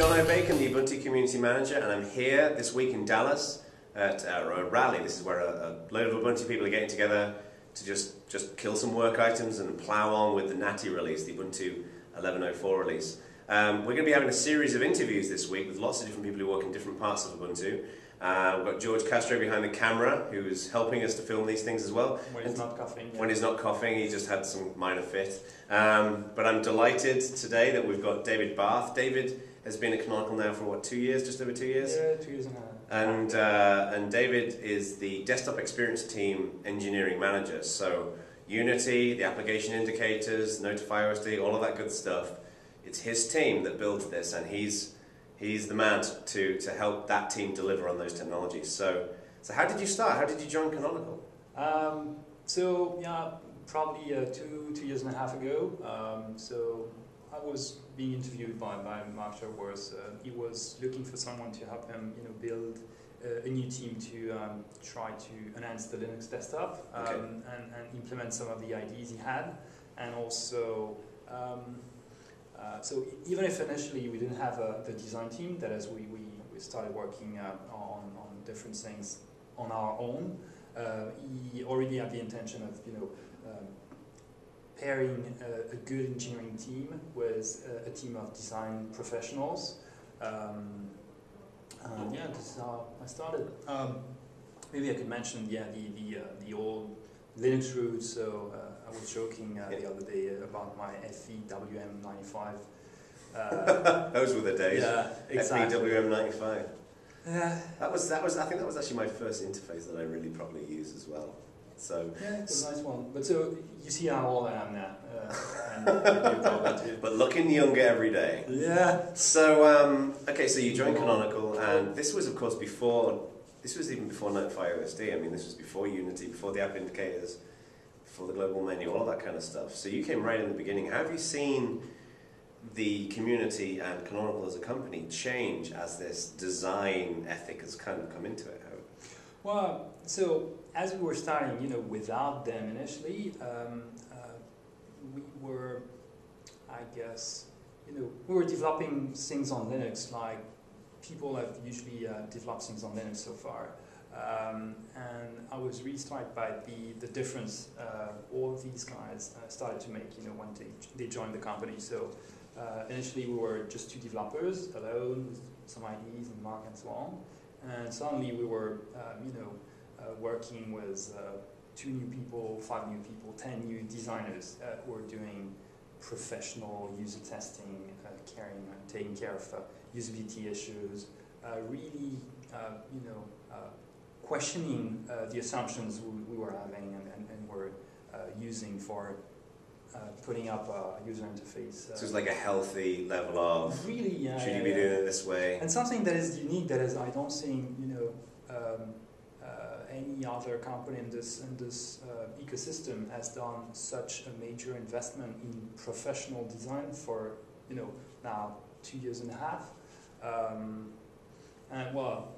Jono Bacon, the Ubuntu Community Manager, and I'm here this week in Dallas at a rally. This is where a, a load of Ubuntu people are getting together to just, just kill some work items and plow on with the Natty release, the Ubuntu 11.04 release. Um, we're going to be having a series of interviews this week with lots of different people who work in different parts of Ubuntu. Uh, we've got George Castro behind the camera, who's helping us to film these things as well. When he's not coughing. When he's not coughing, he just had some minor fit. Um, but I'm delighted today that we've got David Barth. David has been at Canonical now for what, two years, just over two years? Yeah, two years and a half. And, uh, and David is the desktop experience team engineering manager. So Unity, the application indicators, Notify OSD, all of that good stuff. It's his team that builds this, and he's he's the man to, to help that team deliver on those technologies. So, so how did you start? How did you join Canonical? Um, so yeah, probably uh, two two years and a half ago. Um, so was being interviewed by by Mark Shuttleworth. Uh, he was looking for someone to help him, you know, build uh, a new team to um, try to enhance the Linux desktop um, Okay. and, and implement some of the ideas he had, and also. Um, uh, so even if initially we didn't have uh, the design team, that is, we, we, we started working uh, on, on different things on our own, uh, he already had the intention of, you know, um, pairing a, a good engineering team with a, a team of design professionals. Um, and yeah, this is how I started. Um, maybe I could mention, yeah, the, the, uh, the old Linux roots. So uh, I was joking uh, the other day about my FVWM95. Uh, Those were the days. yeah, exactly. FVWM95. Yeah, That was that was I think that was actually my first interface that I really probably used as well. So, yeah, it was a nice one. But so you see how old I am now. Uh, and you probably too. but looking younger every day. Yeah. So, um, okay, so you joined Canonical, and this was, of course, before. This was even before Notify OSD. I mean, this was before Unity, before the app indicators, before the global menu, all of that kind of stuff. So you came right in the beginning. How have you seen the community and Canonical as a company change as this design ethic has kind of come into it? Well, so as we were starting, you know, without them initially, um, uh, we were, I guess, you know, we were developing things on Linux like people have usually uh, developed things on Linux so far. Um, and I was really struck by the, the difference uh, all these guys uh, started to make, you know, when they, they joined the company. So uh, initially we were just two developers alone with some IDs and Mark and so on. And suddenly we were, um, you know, uh, working with uh, two new people, five new people, ten new designers uh, who are doing professional user testing, uh, caring, taking care of uh, usability issues, uh, really, you know, questioning the assumptions we, we were having and, and, and were using for uh, putting up a user interface. Uh, so it's like a healthy level of really, yeah, should you be doing it this way? And something that is unique, that is, I don't think, you know, um, uh, any other company in this in this uh, ecosystem has done such a major investment in professional design for, you know, now two years and a half. Um, and well,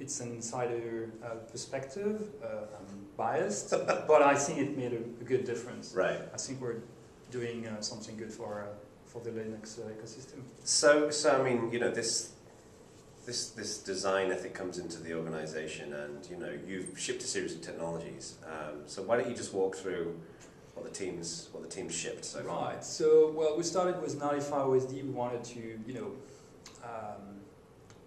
it's an insider uh, perspective. Uh, I'm biased, but I think it made a, a good difference. Right. I think we're doing uh, something good for uh, for the Linux uh, ecosystem. So, so I mean, you know, this this this design ethic comes into the organization, and you know, you've shipped a series of technologies. Um, so, why don't you just walk through what the teams what the teams shipped so far? Right. So, well, we started with Notify OSD. We wanted to, you know, um,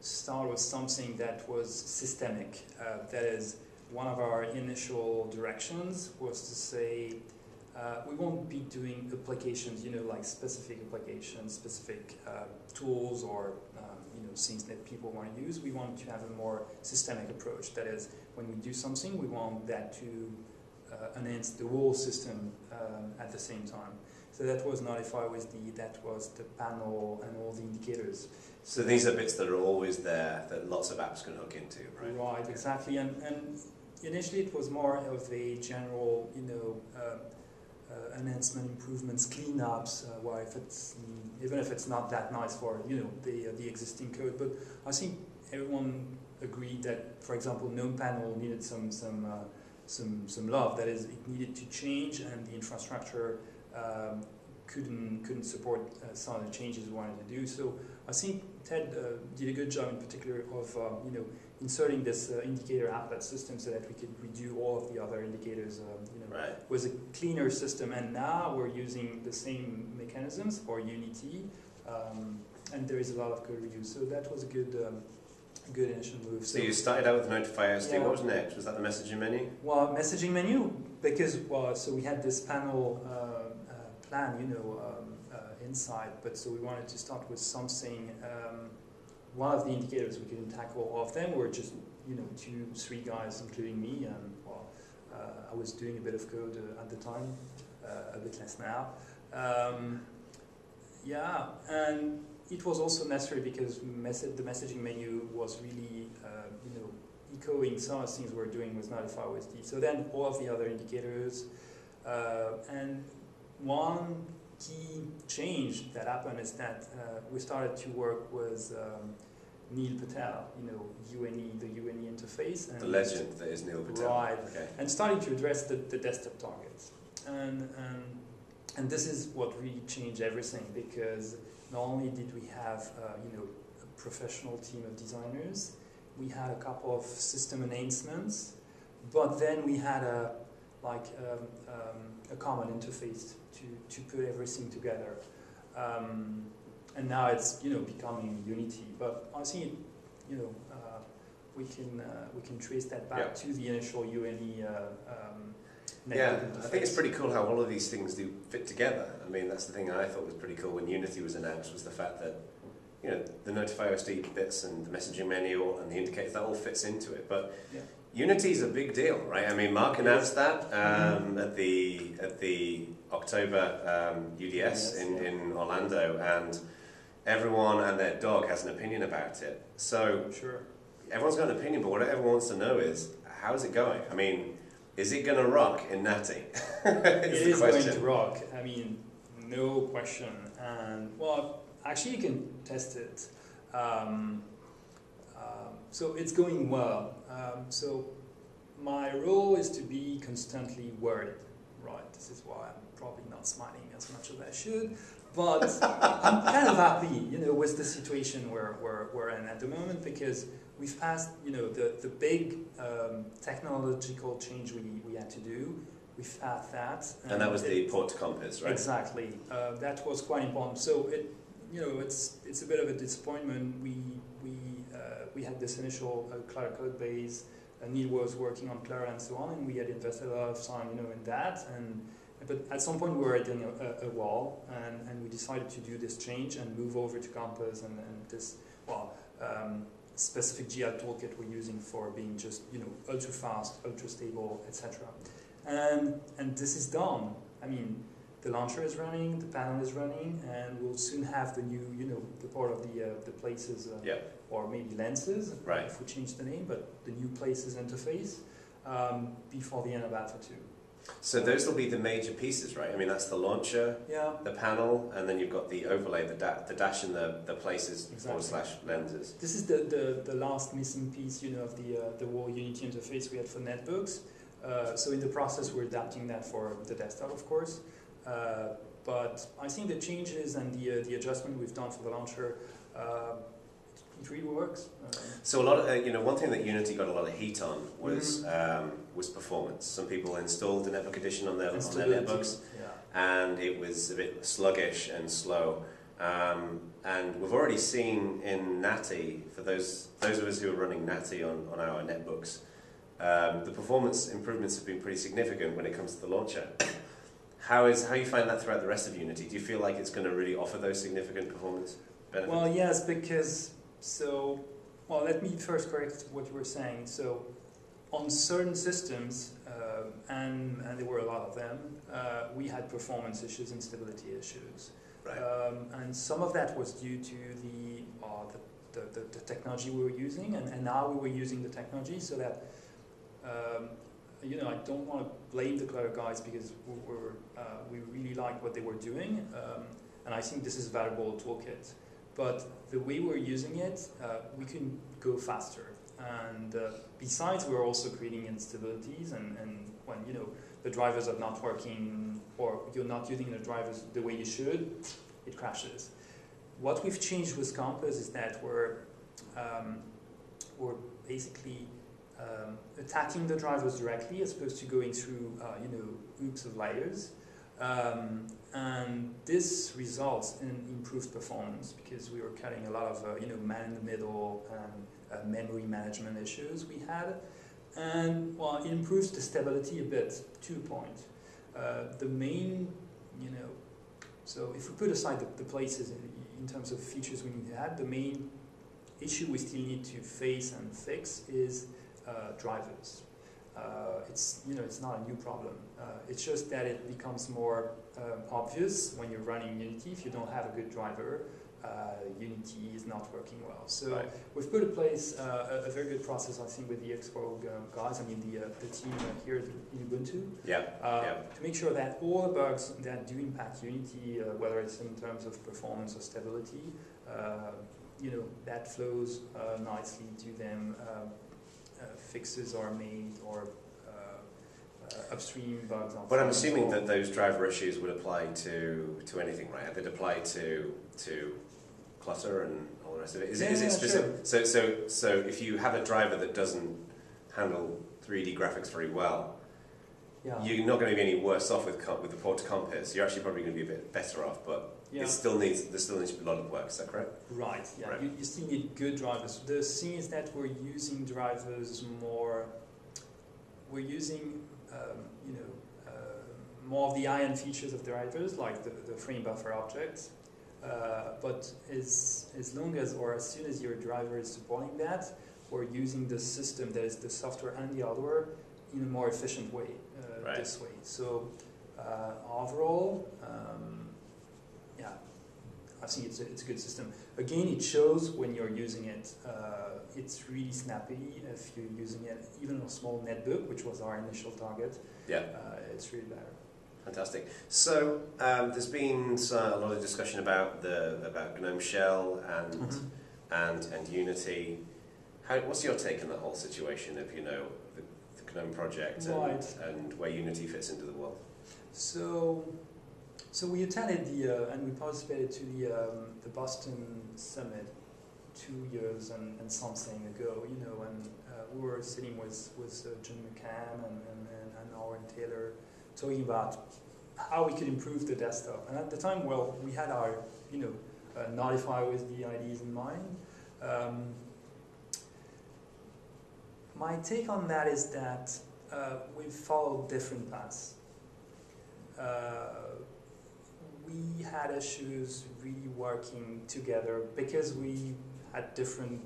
start with something that was systemic. Uh, that is, one of our initial directions was to say uh, we won't be doing applications, you know, like specific applications, specific uh, tools, or um, you know, things that people want to use. We want to have a more systemic approach. That is, when we do something, we want that to uh, enhance the whole system um, at the same time. So that was Notify OSD, that was the panel and all the indicators. So these are bits that are always there that lots of apps can hook into, right? Right, exactly. And, and initially it was more of a general, you know, uh, uh, enhancement, improvements, cleanups, uh, where if it's, mm, even if it's not that nice for, you know, the, uh, the existing code. But I think everyone agreed that, for example, GNOME panel needed some, some, uh, some, some love. That is, it needed to change and the infrastructure um, couldn't couldn't support uh, some of the changes we wanted to do. So I think Ted uh, did a good job in particular of uh, you know inserting this uh, indicator outlet system so that we could redo all of the other indicators. Um, you know, Right. was a cleaner system, and now we're using the same mechanisms for Unity, um, and there is a lot of code reuse. So that was a good, um, good initial move. So you started out with Notify. Yeah. What was next? Was that the messaging menu? Well, messaging menu because well, so we had this panel uh, plan, you know, um, uh, inside, but so we wanted to start with something. Um, one of the indicators we couldn't tackle all of them were just you know two, three guys, including me, and well, uh, I was doing a bit of code uh, at the time, uh, a bit less now. Um, yeah, and it was also necessary because the messaging menu was really, uh, you know, echoing some of the things we we're doing with Notify OSD. So then all of the other indicators, uh, and one key change that happened is that uh, we started to work with um, Neil Patel, you know, UNE, the UNE interface. And The legend that is Neil Patel. Right. Okay. and starting to address the, the desktop targets. And, and, and this is what really changed everything because not only did we have uh, you know, a professional team of designers, we had a couple of system enhancements, but then we had a, like, um, um, a common interface to, to put everything together. Um, and now it's you know becoming Unity, but I think you know uh, we can uh, we can trace that back Yeah. to the initial UNE. Uh, um, Yeah, I think it's pretty cool how all of these things do fit together. I mean, that's the thing I thought was pretty cool when Unity was announced was the fact that you know the Notify OSD bits and the messaging menu and the indicators that all fits into it. But Yeah. Unity is a big deal, right? I mean, Mark announced that um, Mhm. at the at the October um, UDS Yes, in, yeah. in Orlando, and everyone and their dog has an opinion about it. So Sure. everyone's got an opinion, but what everyone wants to know is how's it going? I mean, is it going to rock in Natty? it Is the going to rock. I mean, no question. And well, actually, you can test it. Um, so it's going well. Um, so my role is to be constantly worried. Right. This is why I'm probably not smiling as much as I should. But I'm kind of happy, you know, with the situation where we're, we're in at the moment because we've passed, you know, the, the big um, technological change we, we had to do. We've had that. And that was the port Compiz, right? Exactly. Uh, that was quite important. So it, you know, it's it's a bit of a disappointment. We we had this initial uh, Clutter code base. Uh, Neil was working on Clutter and so on, and we had invested a lot of time, you know, in that. And but at some point we were hitting a, a, a wall, and, and we decided to do this change and move over to Compiz and, and this well. Um, specific GL toolkit we're using for being just you know ultra fast, ultra stable, etc. And and this is done. I mean, the launcher is running, the panel is running, and we'll soon have the new, you know, the part of the uh, the places, uh, Yeah. or maybe lenses, Right. if we change the name, but the new places interface um, before the end of Alpha 2. So those will be the major pieces, right? I mean, that's the launcher, Yeah, the panel, and then you've got the overlay, the, da- the dash and the, the places forward Exactly. slash lenses. this is the, the, the last missing piece, you know, of the uh, the whole Unity interface we had for netbooks. Uh, so in the process, we're adapting that for the desktop, of course. Uh, but I think the changes and the uh, the adjustment we've done for the launcher, uh, it really works. So a lot of, uh, you know, one thing that Unity got a lot of heat on was Mm-hmm. um, was performance. Some people installed the netbook edition on their, on their netbooks, Yeah. and it was a bit sluggish and slow. Um, and we've already seen in Natty, for those those of us who are running Natty on, on our netbooks, um, the performance improvements have been pretty significant when it comes to the launcher. How is how you find that throughout the rest of Unity? Do you feel like it's going to really offer those significant performance benefits? Well, yes, because so well. Let me first correct what you were saying. So, on certain systems, uh, and and there were a lot of them, uh, we had performance issues and stability issues, right. um, and some of that was due to the uh, the, the, the, the technology we were using, and, and now we were using the technology so that. Um, you know, I don't want to blame the Clutter guys because we were uh, we really liked what they were doing, um, and I think this is a valuable toolkit. But the way we're using it, uh, we can go faster. And uh, besides, we're also creating instabilities, and, and when you know the drivers are not working or you're not using the drivers the way you should, it crashes. What we've changed with Compiz is that we're um, we're basically um, attacking the drivers directly as opposed to going through uh, you know oops of layers. Um, and this results in improved performance because we were cutting a lot of uh, you know man in the middle and uh, memory management issues we had, and well it improves the stability a bit a point. Uh, the main you know so if we put aside the, the places in, in terms of features we need to add, the main issue we still need to face and fix is drivers. Uh, it's you know it's not a new problem. Uh, it's just that it becomes more um, obvious when you're running Unity. If you don't have a good driver, uh, Unity is not working well. So Right. we've put in place uh, a, a very good process, I think, with the uh, guys. I mean the uh, the team uh, here in Ubuntu. Yeah. Uh, Yeah. to make sure that all the bugs that do impact Unity, uh, whether it's in terms of performance or stability, uh, you know, that flows uh, nicely to them. Uh, fixes are made or uh, uh, upstream bugs are But I'm assuming that those driver issues would apply to, to anything, right? They'd apply to to clutter and all the rest of it. Is, it is Yeah, it yeah, specific? So so so if you have a driver that doesn't handle 3D graphics very well, yeah. you're not going to be any worse off with with the port to Compiz. You're actually probably going to be a bit better off, but yeah. it still needs there still needs to be a lot of work. Is that correct? Right, yeah, Right. You, you still need good drivers. The thing is that we're using drivers more, we're using, um, you know, uh, more of the end features of drivers, like the, the frame buffer objects. Uh, but as, as long as, or as soon as your driver is supporting that, we're using the system, that is the software and the hardware, in a more efficient way uh, Right. this way. So uh, overall, um, I think it's a, it's a good system. Again, it shows when you're using it. Uh, it's really snappy if you're using it, even on a small netbook, which was our initial target. Yeah. Uh, it's really better. Fantastic. So um, there's been uh, a lot of discussion about the about GNOME Shell and and and Unity. How, what's your take on the whole situation of you know the, the GNOME project and, Right. and where Unity fits into the world? So, so we attended the uh, and we participated to the um, the Boston Summit two years and, and something ago. You know, and uh, we were sitting with with uh, Jon McCann and and, and, Owen Taylor talking about how we could improve the desktop. And at the time, well, we had our you know uh, Notify with the IDs in mind. Um, my take on that is that uh, we've followed different paths. Uh, had issues really working together because we had different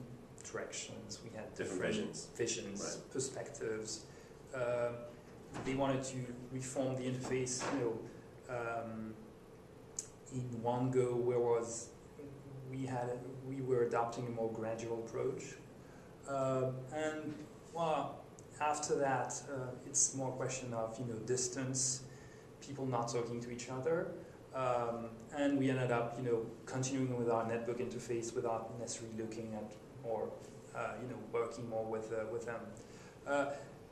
directions. We had Different visions. visions, Right. perspectives. Uh, they wanted to reform the interface, you know, um, in one go. Whereas we had, we were adopting a more gradual approach, uh, and well, after that, uh, it's more a question of you know distance, people not talking to each other, um, and we ended up you know continuing with our network interface without necessarily looking at or uh, you know working more with uh, with them. Uh,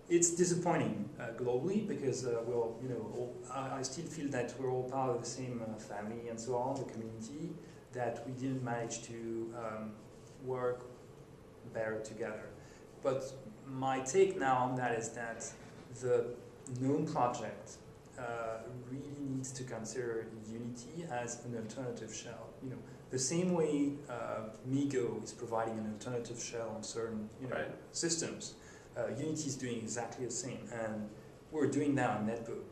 it's disappointing uh, globally because uh, we're all, you know all, I, I still feel that we're all part of the same uh, family and so on, the community. That we didn't manage to um, work better together. But my take now on that is that the GNOME project uh, really needs to consider Unity as an alternative shell. You know, the same way uh, MeeGo is providing an alternative shell on certain you know, Right. systems, uh, Unity is doing exactly the same. And we're doing that on netbook,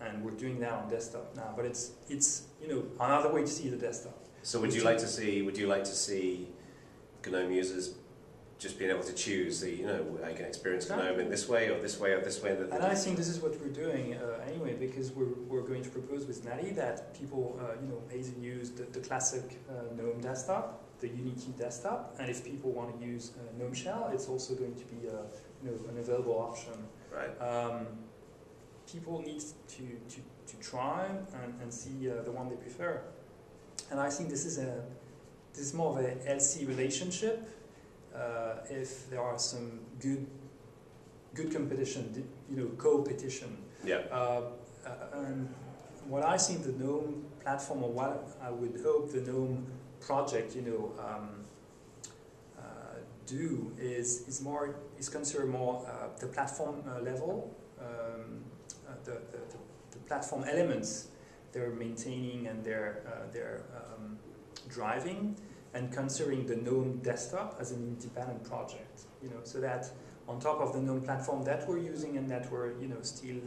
and we're doing that on desktop now. But it's it's you know another way to see the desktop. So would you like to see would you like to see GNOME users just being able to choose the you know I can experience GNOME in this way or this way or this way? And I think this is what we're doing uh, anyway, because we're, we're going to propose with Natty that people, uh, you know, either use the, the classic uh, GNOME desktop, the Unity desktop, and if people want to use uh, GNOME Shell, it's also going to be, uh, you know, an available option. right. Um, people need to, to, to try and, and see uh, the one they prefer. And I think this is a this is more of a LC relationship. Uh, if there are some good good competition, you know, co-petition. Yeah. Uh, uh, and what I see in the GNOME platform, or what I would hope the GNOME project, you know, um, uh, do is is more is consider more uh, the platform uh, level, um, uh, the, the, the, the platform elements they're maintaining and they're uh, they're um, driving, and considering the GNOME desktop as an independent project, you know, so that on top of the GNOME platform that we're using and that we're you know still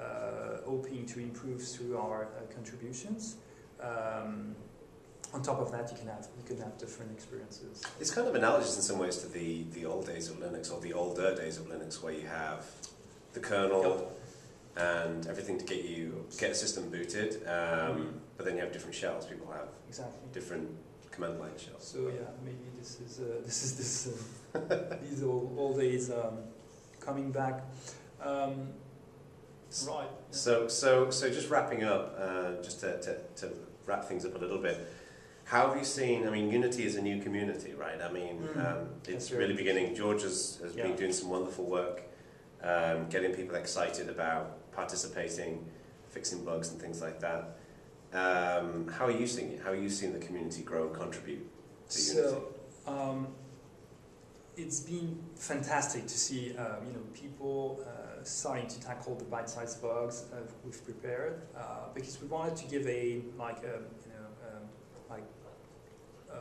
uh, hoping to improve through our uh, contributions. Um, on top of that, you can have you can have different experiences. It's kind of analogous in some ways to the, the old days of Linux or the older days of Linux where you have the kernel and everything to get you get a system booted, um, but then you have different shells. People have Exactly. different command line shell. So yeah, maybe this is uh, this is this uh, these old, old days um, coming back. Um, right. So, so, so just wrapping up, uh, just to, to, to wrap things up a little bit. How have you seen? I mean, Unity is a new community, right? I mean, Mm, um, it's right. really beginning. George has, has Yeah. been doing some wonderful work, um, getting people excited about participating, fixing bugs and things like that. Um, how are you seeing it? How are you seeing the community grow and contribute to Unity? So um, it's been fantastic to see uh, you know people uh, starting to tackle the bite-sized bugs uh, we've prepared uh, because we wanted to give a like a you know um, like uh,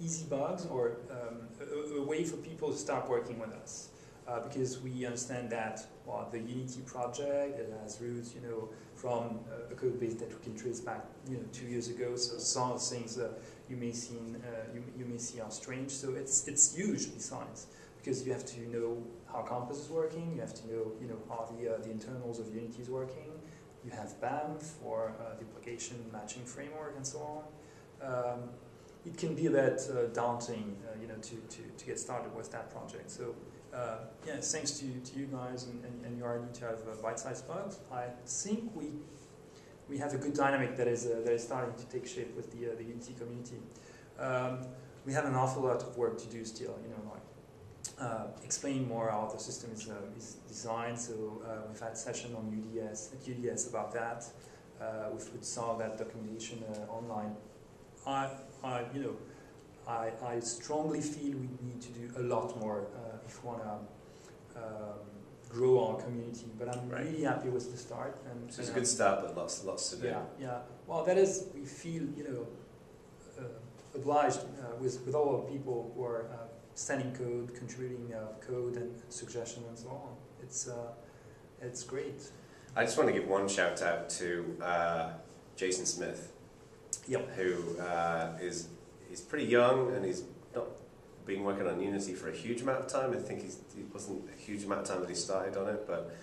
easy bugs or um, a, a way for people to start working with us uh, because we understand that well, the Unity project it has roots you know from uh, a code base that we can trace back you know two years ago so some of the things uh, you may see uh, you, you may see are strange. So it's it's huge besides because you have to know how Compiz is working. You have to know you know how the uh, the internals of Unity is working. You have BAMF uh, the application matching framework and so on. Um, it can be a bit uh, daunting, uh, you know, to, to, to get started with that project. So uh, yeah, thanks to, to you guys and, and, and your need to have uh, bite-sized bugs. I think we we have a good dynamic that is uh, that is starting to take shape with the uh, the Unity community. Um, we have an awful lot of work to do still. You know, like uh, explain more how the system is, uh, is designed. So we've had session on UDS at UDS about that. We've put some of that documentation online. I, I, you know, I, I strongly feel we need to do a lot more if we want to um, grow our community. But I'm Right. really happy with the start. And, So it's a good start, but lots, lots to do. yeah, yeah. Well, that is, we feel, you know, uh, obliged uh, with, with all the people who are uh, sending code, contributing uh, code and suggestions and so on. It's, uh, it's great. I just want to give one shout out to uh, Jason Smith, Yep. who uh, is he's pretty young and he's not been working on Unity for a huge amount of time. I think he's, it wasn't a huge amount of time that he started on it, but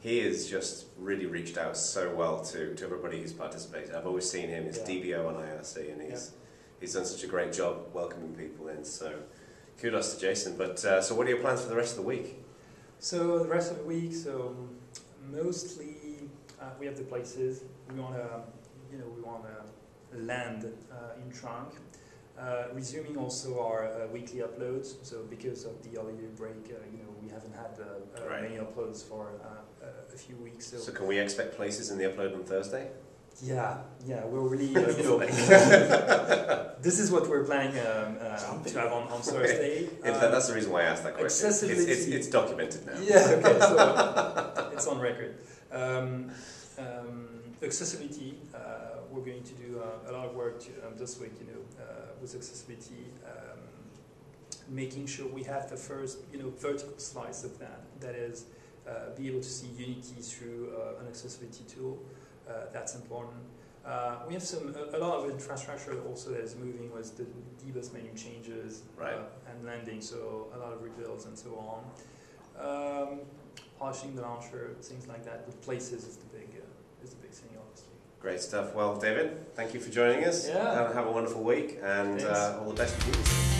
he has just really reached out so well to, to everybody who's participated. I've always seen him as Yeah. DBO on IRC, and he's he's done such a great job welcoming people in. So kudos to Jason. But uh, so, what are your plans for the rest of the week? So the rest of the week, so mostly uh, we have the places. We want to, you know, we want to land uh, in Trunk. Uh, resuming also our uh, weekly uploads. So because of the holiday break, uh, you know, we haven't had uh, uh, Right. many uploads for uh, a- a few weeks. So, So, can we expect places in the upload on Thursday? yeah, yeah, we're really, uh, you know, this is what we're planning um, uh, to have on, on Thursday. In Um, fact, that's the reason why I asked that question. It's, it's, it's documented now. Yeah, okay, so it's on record. Um, um, accessibility, uh, we're going to do uh, a lot of work to, um, this week, you know, uh, with accessibility, um, making sure we have the first, you know, vertical slice of that. That is, uh, be able to see Unity through uh, an accessibility tool. Uh, that's important. Uh, we have some a, a lot of infrastructure also that is moving with the dbus menu changes Right. uh, and landing, so a lot of rebuilds and so on. Um, polishing the launcher, things like that. With places is the big uh, is the big thing. Great stuff. Well, David, thank you for joining us. Yeah. Uh, have a wonderful week and uh, all the best.